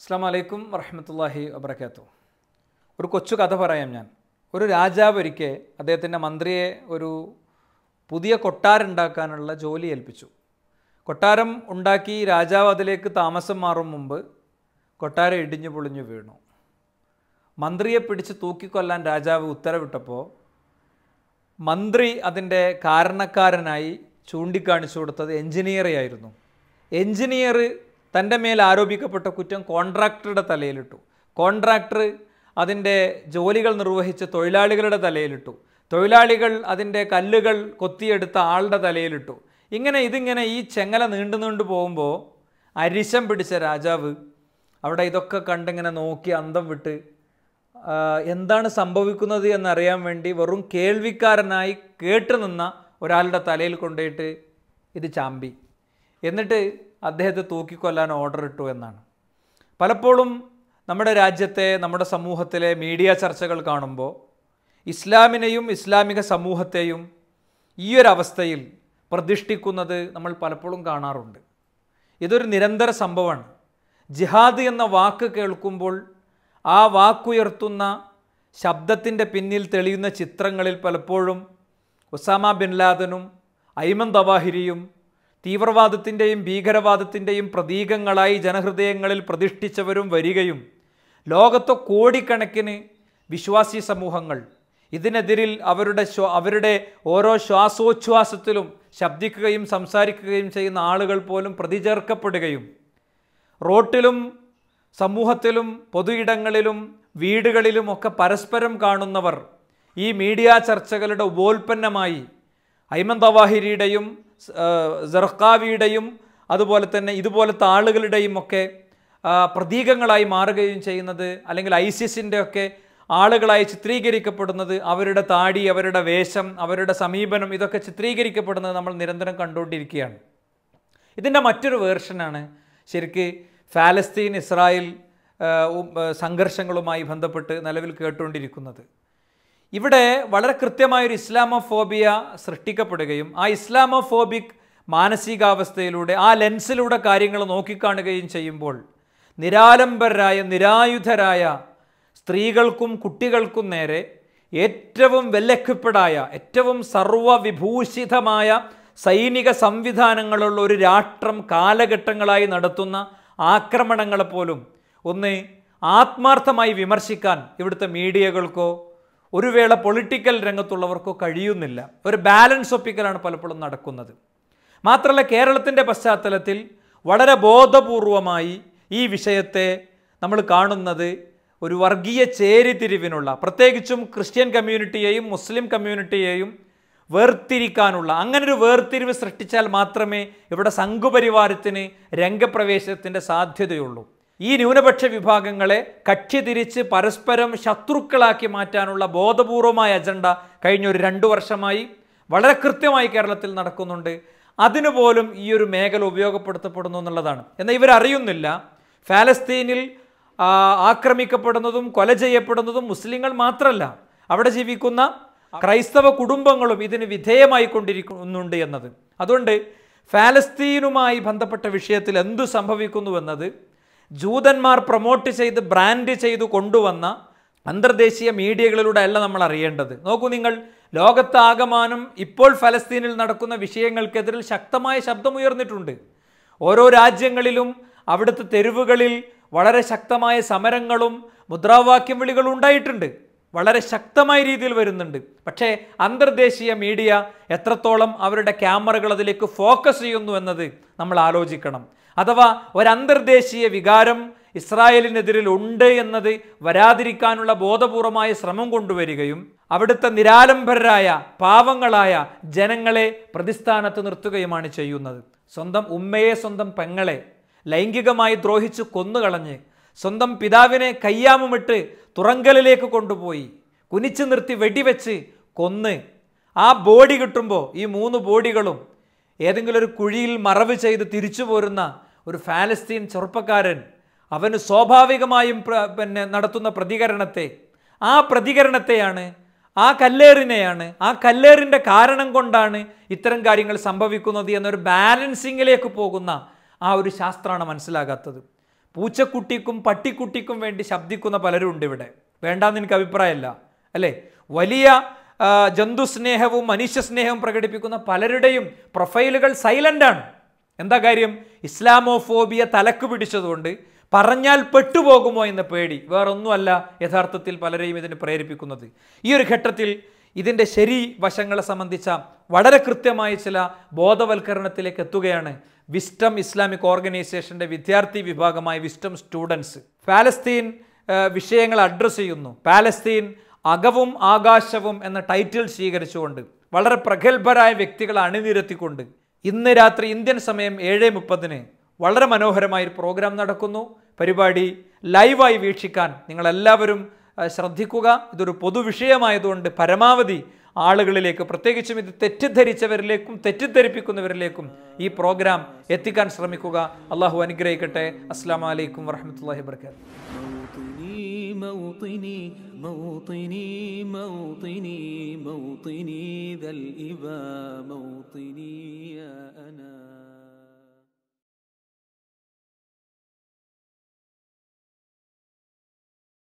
അസ്സാം വലൈക്കും വറഹമത്തല്ലാഹി വബർക്കാത്തു ഒരു കൊച്ചു കഥ പറയാം ഞാൻ. ഒരു രാജാവ് ഒരിക്കെ അദ്ദേഹത്തിന്റെ മന്ത്രിയെ ഒരു പുതിയ കൊട്ടാരം ഉണ്ടാക്കാനുള്ള ജോലി ഏൽപ്പിച്ചു. കൊട്ടാരം ഉണ്ടാക്കി രാജാവ് അതിലേക്ക് താമസം മാറും മുമ്പ് കൊട്ടാരം ഇടിഞ്ഞു പൊളിഞ്ഞു വീണു. മന്ത്രിയെ പിടിച്ച് തൂക്കിക്കൊല്ലാൻ രാജാവ് ഉത്തരവിട്ടപ്പോൾ മന്ത്രി അതിന്റെ കാരണക്കാരനായി ചൂണ്ടിക്കാണിച്ചു കൊടുത്തത് എഞ്ചിനീയറെയായിരുന്നു എഞ്ചിനീയർ തന്റെ മേൽ ആരോപിക്കപ്പെട്ട കുറ്റം കോൺട്രാക്ടറുടെ തലയിലിട്ടു. കോൺട്രാക്ടർ അതിന്റെ ജോലികൾ നിർവഹിച്ച തൊഴിലാളികളുടെ തലയിലിട്ടു. തൊഴിലാളികൾ അതിന്റെ കല്ലുകൾ കൊത്തിയെടുത്ത ആളുടെ തലയിലിട്ടു. ഇങ്ങനെ ഇതിങ്ങനെ ഈ ചെങ്ങല നീണ്ടു നീണ്ടു പോകുമ്പോൾ അരിശം പിടിച്ച രാജാവ് അവിടെ ഇതൊക്കെ കണ്ടിങ്ങനെ നോക്കി അന്തം വിട്ട് എന്താണ് സംഭവിക്കുന്നത് എന്നറിയാൻ വേണ്ടി വെറും കേൾവിക്കാരനായി കേട്ടു നിന്ന ഒരാളുടെ തലയിൽ കൊണ്ടുപോയിട്ട് ഇത് ചാമ്പി. എന്നിട്ട് അദ്ദേഹത്തെ തൂക്കിക്കൊല്ലാൻ ഓർഡർ ഇട്ടു എന്നാണ്. പലപ്പോഴും നമ്മുടെ രാജ്യത്തെ നമ്മുടെ സമൂഹത്തിലെ മീഡിയ ചർച്ചകൾ കാണുമ്പോൾ ഇസ്ലാമിനെയും ഇസ്ലാമിക സമൂഹത്തെയും ഈ ഒരു അവസ്ഥയിൽ പ്രതിഷ്ഠിക്കുന്നത് നമ്മൾ പലപ്പോഴും കാണാറുണ്ട്. ഇതൊരു നിരന്തര സംഭവമാണ്. ജിഹാദ് എന്ന വാക്ക് കേൾക്കുമ്പോൾ ആ വാക്കുയർത്തുന്ന ശബ്ദത്തിന്റെ പിന്നിൽ തെളിയുന്ന ചിത്രങ്ങളിൽ പലപ്പോഴും ഒസാമ ബിൻ ലാദനും ഐമൻ തവാഹിരിയും തീവ്രവാദത്തിന്റെയും ഭീകരവാദത്തിന്റെയും പ്രതീകങ്ങളായി ജനഹൃദയങ്ങളിൽ പ്രതിഷ്ഠിച്ചവരും വരികയും ലോകത്തെ കോടിക്കണക്കിന് വിശ്വാസി സമൂഹങ്ങൾ ഇതിനെതിരിൽ അവരുടെ അവരുടെ ഓരോ ശ്വാസോച്ഛ്വാസത്തിലും ശബ്ദിക്കുകയും സംസാരിക്കുകയും ചെയ്യുന്ന ആളുകൾ പോലും പ്രതിചേർക്കപ്പെടുകയും റോട്ടിലും സമൂഹത്തിലും പൊതുയിടങ്ങളിലും വീടുകളിലും ഒക്കെ പരസ്പരം കാണുന്നവർ ഈ മീഡിയ ചർച്ചകളുടെ ഉപോൽപ്പന്നമായി ഐമൻ തവാഹിരിയുടെയും ജർക്കാവിയുടെയും അതുപോലെ തന്നെ ഇതുപോലത്തെ ആളുകളുടെയും ഒക്കെ പ്രതീകങ്ങളായി മാറുകയും ചെയ്യുന്നത് അല്ലെങ്കിൽ ഐസിസിന്റെ ഒക്കെ ആളുകളായി ചിത്രീകരിക്കപ്പെടുന്നത് അവരുടെ താടി അവരുടെ വേഷം അവരുടെ സമീപനം ഇതൊക്കെ ചിത്രീകരിക്കപ്പെടുന്നത് നമ്മൾ നിരന്തരം കണ്ടുകൊണ്ടിരിക്കുകയാണ്. ഇതിന്റെ മറ്റൊരു വേർഷനാണ് ശരിക്ക് ഫാലസ്തീൻ ഇസ്രായേൽ സംഘർഷങ്ങളുമായി ബന്ധപ്പെട്ട് നിലവിൽ കേട്ടുകൊണ്ടിരിക്കുന്നത്. ഇവിടെ വളരെ കൃത്യമായൊരു ഇസ്ലാമോഫോബിയ സൃഷ്ടിക്കപ്പെടുകയും ആ ഇസ്ലാമോഫോബിക് മാനസികാവസ്ഥയിലൂടെ ആ ലെൻസിലൂടെ കാര്യങ്ങൾ നോക്കിക്കാണുകയും ചെയ്യുമ്പോൾ നിരാലംബരായ നിരായുധരായ സ്ത്രീകൾക്കും കുട്ടികൾക്കും നേരെ ഏറ്റവും വെൽ ഏറ്റവും സർവവിഭൂഷിതമായ സൈനിക സംവിധാനങ്ങളുള്ള ഒരു രാഷ്ട്രം കാലഘട്ടങ്ങളായി നടത്തുന്ന ആക്രമണങ്ങളെപ്പോലും ഒന്ന് ആത്മാർത്ഥമായി വിമർശിക്കാൻ ഇവിടുത്തെ മീഡിയകൾക്കോ ഒരു വേള പൊളിറ്റിക്കൽ രംഗത്തുള്ളവർക്കോ കഴിയുന്നില്ല. ഒരു ബാലൻസ് ഒപ്പിക്കലാണ് പലപ്പോഴും നടക്കുന്നത്. മാത്രമല്ല കേരളത്തിന്റെ പശ്ചാത്തലത്തിൽ വളരെ ബോധപൂർവമായി ഈ വിഷയത്തെ നമ്മൾ കാണുന്നത് ഒരു വർഗീയ ചേരിതിരിവിനുള്ള പ്രത്യേകിച്ചും ക്രിസ്ത്യൻ കമ്മ്യൂണിറ്റിയെയും മുസ്ലിം കമ്മ്യൂണിറ്റിയെയും വേർതിരിക്കാനുള്ള അങ്ങനൊരു വേർതിരിവ് സൃഷ്ടിച്ചാൽ മാത്രമേ ഇവിടെ സംഘപരിവാരത്തിന് രംഗപ്രവേശത്തിന്റെ സാധ്യതയുള്ളൂ. ഈ ന്യൂനപക്ഷ വിഭാഗങ്ങളെ കക്ഷി തിരിച്ച് പരസ്പരം ശത്രുക്കളാക്കി മാറ്റാനുള്ള ബോധപൂർവമായ അജണ്ട കഴിഞ്ഞ ഒരു രണ്ടു വർഷമായി വളരെ കൃത്യമായി കേരളത്തിൽ നടക്കുന്നുണ്ട്. അതിനു പോലും ഈ ഒരു മേഖല ഉപയോഗപ്പെടുത്തപ്പെടുന്നു എന്നുള്ളതാണ്. എന്നാൽ ഇവരറിയുന്നില്ല. ഫാലസ്തീനിൽ ആക്രമിക്കപ്പെടുന്നതും കൊല ചെയ്യപ്പെടുന്നതും മുസ്ലിങ്ങൾ മാത്രമല്ല അവിടെ ജീവിക്കുന്ന ക്രൈസ്തവ കുടുംബങ്ങളും ഇതിന് വിധേയമായി കൊണ്ടിരിക്കുന്നുണ്ട് എന്നത്. അതുകൊണ്ട് ഫാലസ്തീനുമായി ബന്ധപ്പെട്ട വിഷയത്തിൽ എന്തു സംഭവിക്കുന്നുവെന്നത് ജൂതന്മാർ പ്രൊമോട്ട് ചെയ്ത് ബ്രാൻഡ് ചെയ്ത് കൊണ്ടുവന്ന അന്തർദേശീയ മീഡിയകളിലൂടെ അല്ല നമ്മൾ അറിയേണ്ടത്. നോക്കൂ നിങ്ങൾ ലോകത്താകമാനം ഇപ്പോൾ ഫലസ്തീനിൽ നടക്കുന്ന വിഷയങ്ങൾക്കെതിരിൽ ശക്തമായ ശബ്ദമുയർന്നിട്ടുണ്ട്. ഓരോ രാജ്യങ്ങളിലും അവിടുത്തെ തെരുവുകളിൽ വളരെ ശക്തമായ സമരങ്ങളും മുദ്രാവാക്യം വിളികളും ഉണ്ടായിട്ടുണ്ട്. വളരെ ശക്തമായ രീതിയിൽ വരുന്നുണ്ട്. പക്ഷേ അന്തർദേശീയ മീഡിയ എത്രത്തോളം അവരുടെ ക്യാമറകൾ അതിലേക്ക് ഫോക്കസ് ചെയ്യുന്നു എന്നത് നമ്മൾ ആലോചിക്കണം. അഥവാ ഒരന്തർദേശീയ വികാരം ഇസ്രായേലിനെതിരിൽ ഉണ്ട് എന്നത് വരാതിരിക്കാനുള്ള ബോധപൂർവമായ ശ്രമം കൊണ്ടുവരികയും അവിടുത്തെ നിരാലംബരായ പാവങ്ങളായ ജനങ്ങളെ പ്രതിസ്ഥാനത്ത് നിർത്തുകയുമാണ് ചെയ്യുന്നത്. സ്വന്തം ഉമ്മയെ സ്വന്തം പെങ്ങളെ ലൈംഗികമായി ദ്രോഹിച്ച് കൊന്നുകളഞ്ഞ് സ്വന്തം പിതാവിനെ കയ്യാമുമിട്ട് തുറങ്കലിലേക്ക് കൊണ്ടുപോയി കുനിച്ചു നിർത്തി വെടിവെച്ച് കൊന്ന് ആ ബോഡി കിട്ടുമ്പോൾ ഈ മൂന്ന് ബോഡികളും ഏതെങ്കിലും ഒരു കുഴിയിൽ മറവ് ചെയ്ത് തിരിച്ചു പോരുന്ന ഒരു ഫാലസ്തീൻ ചെറുപ്പക്കാരൻ അവന് സ്വാഭാവികമായും പിന്നെ നടത്തുന്ന പ്രതികരണത്തെ ആ പ്രതികരണത്തെയാണ് ആ കല്ലേറിനെയാണ് ആ കല്ലേറിന്റെ കാരണം കൊണ്ടാണ് ഇത്തരം കാര്യങ്ങൾ സംഭവിക്കുന്നത് എന്നൊരു ബാലൻസിങ്ങിലേക്ക് പോകുന്ന ആ ഒരു ശാസ്ത്രമാണ് മനസ്സിലാകാത്തത്. പൂച്ചക്കുട്ടിക്കും പട്ടിക്കുട്ടിക്കും വേണ്ടി ശബ്ദിക്കുന്ന പലരും ഉണ്ട് ഇവിടെ. വേണ്ടാന്ന് എനിക്ക് അഭിപ്രായമല്ല അല്ലേ? വലിയ ജന്തു സ്നേഹവും മനുഷ്യ മനുഷ്യസ്നേഹവും പ്രകടിപ്പിക്കുന്ന പലരുടെയും പ്രൊഫൈലുകൾ സൈലന്റ് ആണ്. എന്താ കാര്യം? ഇസ്ലാമോഫോബിയ തലക്ക് പിടിച്ചതുകൊണ്ട് പറഞ്ഞാൽ പെട്ടുപോകുമോ എന്ന പേടി വേറൊന്നുമല്ല യഥാർത്ഥത്തിൽ പലരെയും ഇതിന് പ്രേരിപ്പിക്കുന്നത്. ഈ ഒരു ഘട്ടത്തിൽ ഇതിന്റെ ശരി വശങ്ങളെ സംബന്ധിച്ച വളരെ കൃത്യമായ ചില ബോധവൽക്കരണത്തിലേക്ക് എത്തുകയാണ് വിസ്റ്റം ഇസ്ലാമിക് ഓർഗനൈസേഷന്റെ വിദ്യാർത്ഥി വിഭാഗമായ വിസ്റ്റം സ്റ്റുഡൻസ്. പാലസ്തീൻ വിഷയങ്ങൾ അഡ്രസ്സ് ചെയ്യുന്നു. പാലസ്തീൻ അകവും ആകാശവും എന്ന ടൈറ്റിൽ സ്വീകരിച്ചുകൊണ്ട് വളരെ പ്രഗത്ഭരായ വ്യക്തികളെ അണിനിരത്തിക്കൊണ്ട് ഇന്ന് രാത്രി ഇന്ത്യൻ സമയം ഏഴ് മുപ്പതിന് വളരെ മനോഹരമായ ഒരു പ്രോഗ്രാം നടക്കുന്നു പരിപാടി ലൈവായി വീക്ഷിക്കാൻ നിങ്ങളെല്ലാവരും ആ, ശ്രദ്ധിക്കുക ഇതൊരു പൊതുവിഷയമായതുകൊണ്ട് പരമാവധി ആളുകളിലേക്ക് പ്രത്യേകിച്ചും ഇത് തെറ്റിദ്ധരിച്ചവരിലേക്കും തെറ്റിദ്ധരിപ്പിക്കുന്നവരിലേക്കും ഈ പ്രോഗ്രാം എത്തിക്കാൻ ശ്രമിക്കുക അള്ളാഹു അനുഗ്രഹിക്കട്ടെ അസ്സാം വലൈക്കും വറഹമത്തല്ലാഹി വർക്കാത്തു موطني موطني موطني موطني ذا الإبا موطني يا